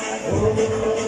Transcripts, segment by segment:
Oh,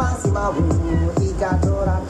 máxima, única adoradora.